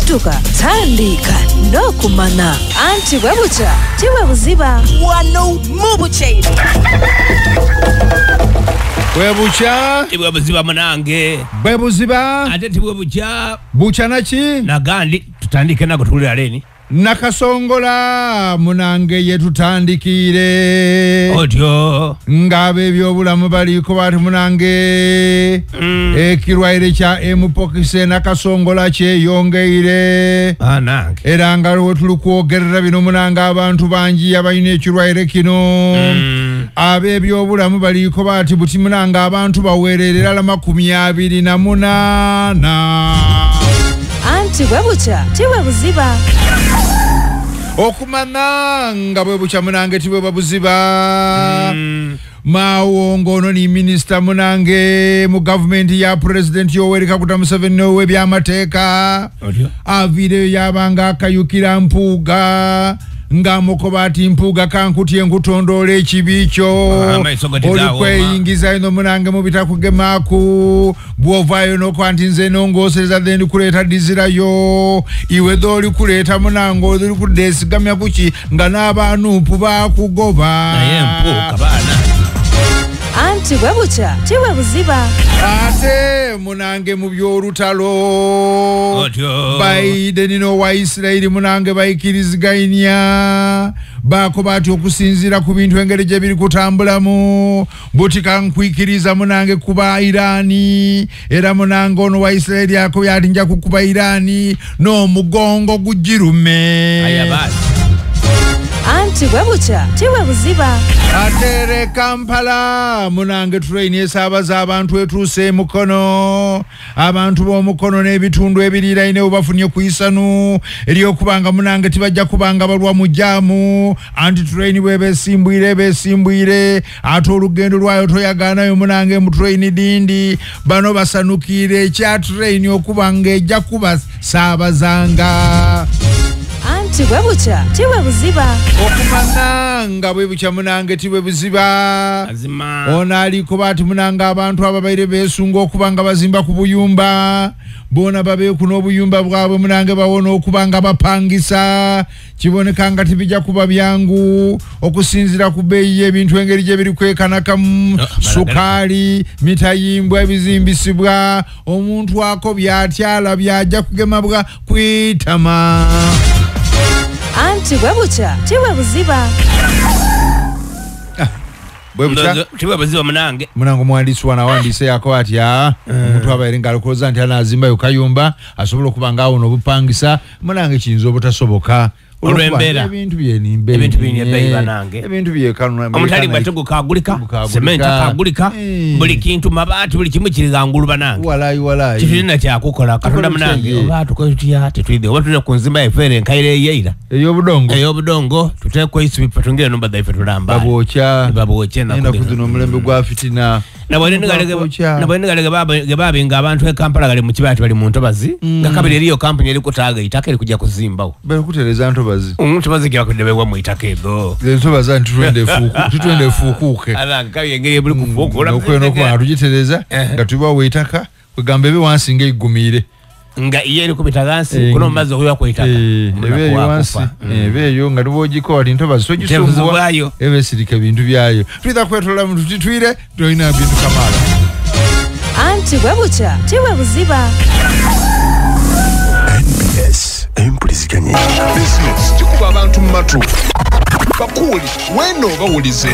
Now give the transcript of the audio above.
situka tandika n'okumanya anti bwe butya ti bwe buziba wano mu bukyeri bwe bukya tibwe buziba munange bwe buziba ate tibwe bukya bukya naki nagandi tutandike nago tuwulira leni nakasongola munange yetutandikire otyo. Ng'abebyobulamu baliko bati munange. Mm. ekirwaire kya mpox nakasongola kyeyongeire. Anange era nga we tuli kwogerera bino munange abantu bangi abalina ekirwaire kino. Mm. abebyobulamu baliko bati buti munange abantu baweerera la makumi abiri na munaana. Anti bwe butya ti bwe buziba okumanya nga bwe bukya munange tibwe babuziba maawo ono ni minisita munange mu gavumenti ya pulezidenti yoweri kaguta museveni ow'ebyamateeka otyo aviireyo yabanga akayukira mpuuga ng'amukoba ati mpuuga kankutye nkutondoola ekibi kyo. Ah, olikweyingiza ino munange mu bitakugemaku. Bw'ovaayo nokuba nti nze nongoosereza then kuleeta dizirayo. Iwe dde oli kuleeta munange oli kudesigamya kuki nga n'abaanuupu bakugoba naye mpuuka baana. Anti bwe butya ti bwe buziba. Ate munange mu by'olutalo. Baideni n'owa isirayiri munange bayikiriziganya baako bati okusinziira ku bintu engeri gye biri kutambulamu. Buti kankwikiriza munange kuba irani. Era munange ono wa isirayiri akobye ati nja kukuba irani. N'omugongo gugirume aya baasi anti bwe butya ti bwe buziba atere kampala munange tuleni esaabaza abantu etuuse emukono abantu b'omukono n'ebitundu ebiriiraine webafunye ku isanu eryokubanga munange tibajja kubanga balwa mu jaamu anti tuleni bweba esimbwire eba esimbwire ate olugendo lwayo toyagaanayo munange mu tuleni dindi. Bano basanukiire ekya tuleni okuba nga ejja kubasaabazanga anti bwe butya ti bwe buziba okumanya nga bwe bukya munange tibwe buziba ono aliko bati munanga abantu ababaire besunga okuba nga bazimba ku buyumba. Bona babeeku n'obuyumba bwabwe munange bawona okuba nga bapangisa. Kiboneka nga tibijja kuba byangu. Okusinzira ku bbeeyi y'ebintu engeri gye biri kwekanakamu No, sukaali mitayimbwa ebizimbisibwa. Omuntu ako byatyala byajja kugemabwa kwitama anti bwe butya ti bwe buziba bwe butya Ndozo- tibwe buziba munange munange omuwandiisi wano awandiise yako ati a omuntu abaire nga alowooza nti anazimbayo kayumba asobola okuba nga awona obupangisa. Munange kiyinza obutasoboka olwembeera ebintu byenimbe ebintu biri banange. ebintu byekanula omutali bwatego kagulika sementa kagulika eh. buli kintu mabaati buli kimu kiri gangulu banange. Walayi walayi. Kitulina kyakukola katonda munange oba tukoze tutya oba tulina ku nzimba yaffe ere enkayira eyeira ey'obudongo. Ey'obudongo tuteeko eisubi ffe tungire enumba zaife tulambaye babwokya. Babwokye zino omulembe gwa fitina nabone gale gebabenga abantu ekampala gali mukibala tibali mu ntobazi. Nga kabiri eriyo kampuni erikutaaga eitaka erikujja kuzimbawo berikutereza ntobazi. Mm, ntobazi gyebakudebebwa itaka ezo. Entobazi ani nga tubawo nga iyo eri kubita gansi Eh, kuno mumazzi okubiba ku itaka Eh, Omunaku ebeeyo wansi wakufa. Mm. ebeeyo nga tubogiko wati ntobazi Tebuzo togisumbuwa bwayo. eba esirika bintu byayo. Tuyinza kwetolola muntu titwire tolina bintu kamala anti bwe butya ti bwe buziba. NBS empuliziganya. Bizinesi kikuba abantu mu matu. Bakuuli weno bawulize